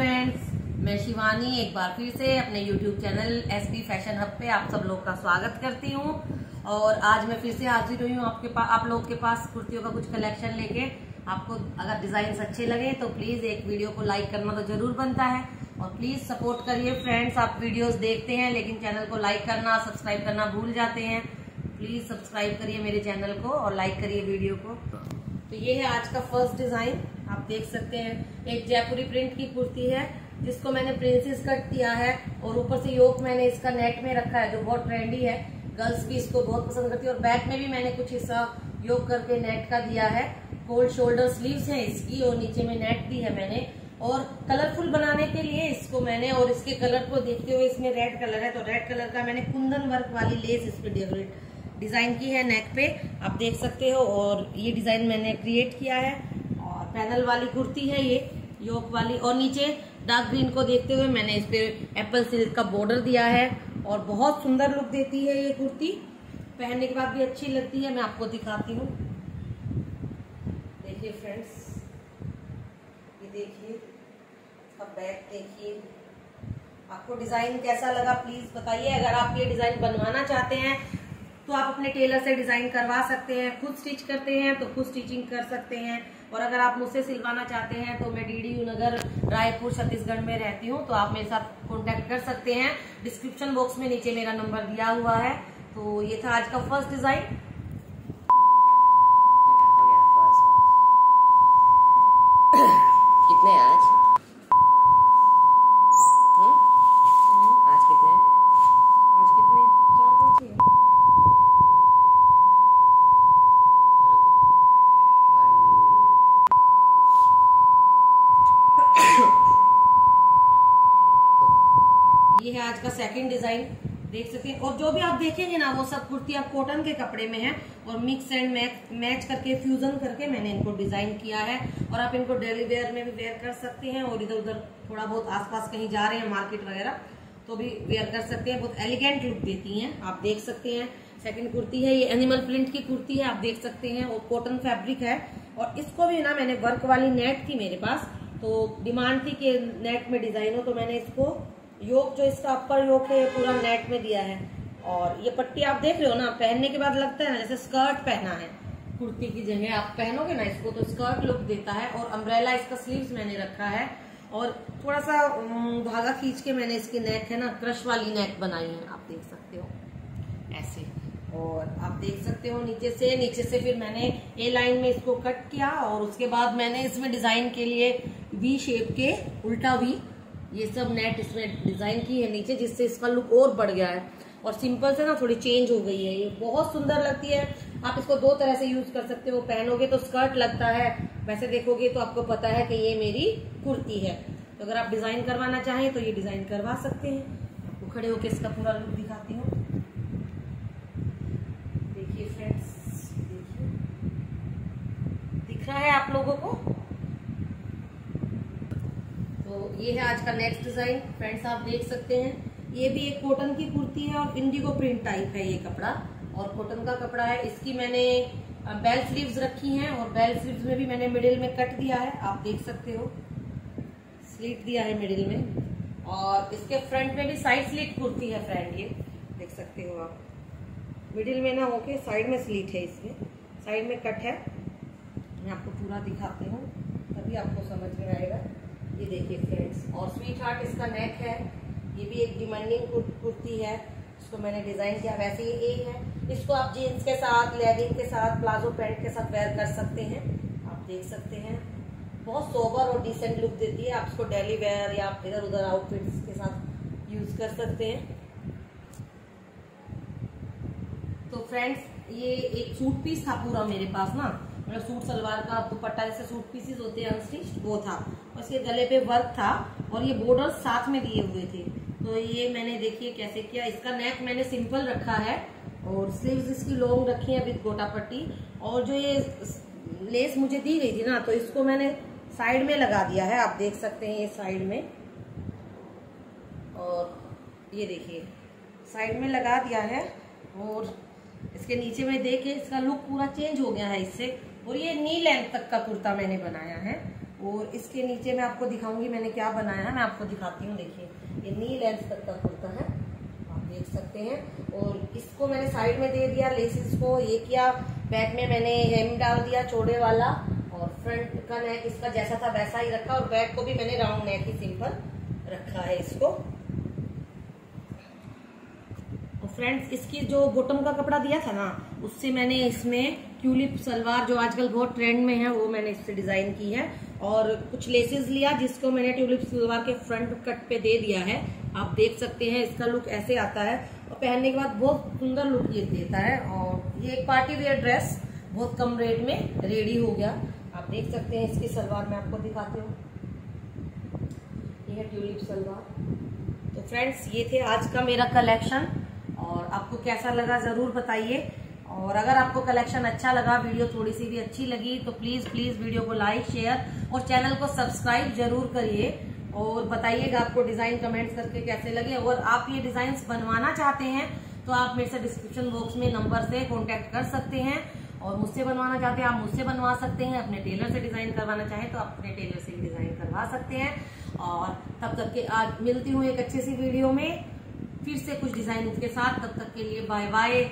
Friends मैं शिवानी एक बार फिर से अपने YouTube channel S P fashion hub पे आप सब लोग का स्वागत करती हूँ। और आज मैं फिर से हाजिर हुई हूँ आपके पास आप लोग के पास कुर्तियों का कुछ कलेक्शन लेके। आपको अगर डिज़ाइन अच्छे लगे तो प्लीज़ एक वीडियो को लाइक करना तो ज़रूर बनता है। और प्लीज़ सपोर्ट करिए फ्रेंड्स आप वीडियोस देखते हैं लेकिन चैनल को लाइक करना सब्सक्राइब करना भूल जाते हैं। प्लीज़ सब्सक्राइब करिए मेरे चैनल को और लाइक करिए वीडियो को। तो ये है आज का फ़र्स्ट डिज़ाइन आप देख सकते हैं, एक जयपुरी प्रिंट की कुर्ती है, जिसको मैंने प्रिंसेस कट किया है और ऊपर से योक मैंने इसका नेट में रखा है, जो बहुत ट्रेंडी है। गर्ल्स भी इसको बहुत पसंद करती है और बैक में भी मैंने कुछ हिस्सा योग करके नेट का दिया है। कोल्ड शोल्डर स्लीव्स है इसकी और नीचे में नेट दी है मैंने। और कलरफुल बनाने के लिए इसको मैंने और इसके कलर को देखते हुए इसमें रेड कलर है तो रेड कलर का मैंने कुंदन वर्क वाली लेस इस पे डिज़ाइन की है नेक पे, आप देख सकते हो, और ये डिज़ाइन मैंने क्रिएट किया है। और पैनल वाली कुर्ती है ये योक वाली। और नीचे डार्क ग्रीन को देखते हुए मैंने इस पर एप्पल सिल्क का बॉर्डर दिया है, और बहुत सुंदर लुक देती है ये कुर्ती। पहनने के बाद भी अच्छी लगती है, मैं आपको दिखाती हूँ। देखिए फ्रेंड्स ये देखिए, इसका बैक देखिए। आपको डिज़ाइन कैसा लगा प्लीज़ बताइए। अगर आप ये डिज़ाइन बनवाना चाहते हैं तो आप अपने टेलर से डिज़ाइन करवा सकते हैं, खुद स्टिच करते हैं तो खुद स्टिचिंग कर सकते हैं। और अगर आप मुझसे सिलवाना चाहते हैं तो मैं डी नगर रायपुर, छत्तीसगढ़ में रहती हूँ तो आप मेरे साथ कॉन्टेक्ट कर सकते हैं। डिस्क्रिप्शन बॉक्स में नीचे मेरा नंबर दिया हुआ है। तो ये था आज का फ़र्स्ट डिज़ाइन कितने आज हम्म? आज कितने हैं? आज कितने चार पाँच ही हैं। ये है आज का सेकंड डिज़ाइन देख सकते हैं। और जो भी आप देखेंगे ना, वो सब कुर्ती आप कॉटन के कपड़े में है और मिक्स एंड मैच मैच करके फ्यूजन करके मैंने इनको डिज़ाइन किया है। और आप इनको डेली वेयर में भी वेयर कर सकते हैं और इधर उधर थोड़ा बहुत आसपास कहीं जा रहे हैं मार्केट वगैरह तो भी वेयर कर सकते हैं। बहुत एलिगेंट लुक देती हैं, आप देख सकते हैं। सेकंड कुर्ती है, ये एनिमल प्रिंट की कुर्ती है, आप देख सकते हैं। और कॉटन फैब्रिक है। और इसको भी ना मैंने वर्क वाली नेट थी मेरे पास तो डिमांड थी कि नेट में डिज़ाइन हो तो मैंने इसको योग जो इसका अपर योग है पूरा नेट में दिया है। और ये पट्टी आप देख रहे हो ना, पहनने के बाद लगता है ना, जैसे स्कर्ट पहना है। कुर्ती की जगह आप पहनोगे ना, इसको तो स्कर्ट लुक देता है, और अम्ब्रेला इसका स्लीव्स मैंने रखा है। और थोड़ा सा धागा खींच के मैंने इसकी नेक है ना क्रश वाली नेक बनाई है, आप देख सकते हो। ऐसे। और आप देख सकते हो, नीचे से नीचे से फिर मैंने ए लाइन में इसको कट किया, और उसके बाद मैंने इसमें डिज़ाइन के लिए वी शेप के, उल्टा वी ये सब नेट इसमें डिज़ाइन की है नीचे, जिससे इसका लुक और बढ़ गया है। और सिंपल से ना थोड़ी चेंज हो गई है। ये बहुत सुंदर लगती है। आप इसको दो तरह से यूज़ कर सकते हो। पहनोगे तो स्कर्ट लगता है। वैसे देखोगे तो आपको पता है कि ये मेरी कुर्ती है। तो अगर आप डिज़ाइन करवाना चाहें तो ये डिज़ाइन करवा सकते हैं। आपको खड़े होकर इसका पूरा लुक दिखाती हूँ। देखिए फ्रेंड्स देखिए। दिख रहा है आप लोगों को? तो ये है आज का नेक्स्ट डिज़ाइन फ्रेंड्स आप देख सकते हैं, ये भी एक कॉटन की कुर्ती है और इंडिगो प्रिंट टाइप है ये कपड़ा. और कॉटन का कपड़ा है, इसकी मैंने बेल स्लीव्स रखी हैं और बेल स्लीव्स में भी मैंने मिडिल में कट दिया है. आप देख सकते हो स्लीट दिया है मिडिल में. और इसके फ्रंट में भी साइड स्लीट कुर्ती है फ्रेंड ये देख सकते हो आप. मिडिल में ना होके साइड में स्लीट है इसमें. साइड में कट है. मैं आपको पूरा दिखाती हूँ, तभी आपको समझ में आएगा. ये देखिए फ्रेंड्स और स्वीट हार्ट इसका नेक है, ये भी एक डिमांडिंग कुर्ती है, इसको मैंने डिज़ाइन किया, वैसे ये ए है। इसको आप जीन्स के साथ लेगिंग के साथ प्लाजो पैंट के साथ वेयर कर सकते हैं। आप देख सकते हैं। बहुत सोबर और डिसेंट लुक देती है। आप इसको डेली वेयर या इधर उधर आउटफिट्स के साथ यूज़ कर सकते हैं। तो फ्रेंड्स ये एक सूट पीस था पूरा मेरे पास ना। मतलब सूट सलवार का, दुपट्टा जैसे सूट पीसेस होते हैं अनस्टिच वो था। और इसके गले पे वर्क था और ये बॉर्डर साथ में दिए हुए थे। तो ये मैंने देखिए कैसे किया। इसका नेक मैंने सिंपल रखा है और स्लीव्स इसकी लॉन्ग रखी है विद गोटा पट्टी। और जो ये लेस मुझे दी गई थी ना तो इसको मैंने साइड में लगा दिया है। आप देख सकते हैं ये साइड में। और ये देखिए साइड में लगा दिया है और इसके नीचे में देखे इसका लुक पूरा चेंज हो गया है इससे। और ये नी लेंथ तक का कुर्ता मैंने बनाया है। और इसके नीचे मैं आपको दिखाऊँगी मैंने क्या बनाया है, मैं आपको दिखाती हूँ, देखिए। ये नी लेंथ तक का कुर्ता है, आप देख सकते हैं। और इसको मैंने साइड में दे दिया लेसिस को, ये किया बैक में मैंने हेम डाल दिया चौड़े वाला, और फ्रंट का नेक इसका जैसा था वैसा ही रखा, और बैक को भी मैंने राउंड नेक ही सिंपल रखा है इसको। फ्रेंड्स इसकी जो बॉटम का कपड़ा दिया था ना, उससे मैंने इसमें ट्यूलिप सलवार जो आजकल बहुत ट्रेंड में है, वो मैंने इससे डिज़ाइन की है। और कुछ लेसेस लिया जिसको मैंने ट्यूलिप सलवार के फ्रंट कट पे दे दिया है। आप देख सकते हैं, इसका लुक ऐसे आता है। और पहनने के बाद बहुत सुंदर लुक ये देता है। और ये एक पार्टी वेयर ड्रेस बहुत कम रेट में रेडी हो गया। आप देख सकते हैं इसकी सलवार मैं आपको दिखाती हूँ। ये है ट्यूलिप सलवार। तो फ्रेंड्स ये थे आज का मेरा कलेक्शन और आपको कैसा लगा ज़रूर बताइए। और अगर आपको कलेक्शन अच्छा लगा वीडियो थोड़ी सी भी अच्छी लगी तो प्लीज़ प्लीज़ वीडियो को लाइक शेयर और चैनल को सब्सक्राइब ज़रूर करिए। और बताइएगा आपको डिज़ाइन कमेंट्स करके कैसे लगे। और आप ये डिज़ाइन बनवाना चाहते हैं तो आप मेरे से डिस्क्रिप्शन बॉक्स में नंबर से कॉन्टेक्ट कर सकते हैं। और मुझसे बनवाना चाहते हैं, आप मुझसे बनवा सकते हैं। अपने टेलर से डिज़ाइन करवाना चाहें तो आप अपने टेलर से डिज़ाइन करवा सकते हैं। और तब तक के आज मिलती हूँ एक अच्छी सी वीडियो में। फिर से कुछ डिज़ाइन के साथ। तब तक के लिए बाय बाय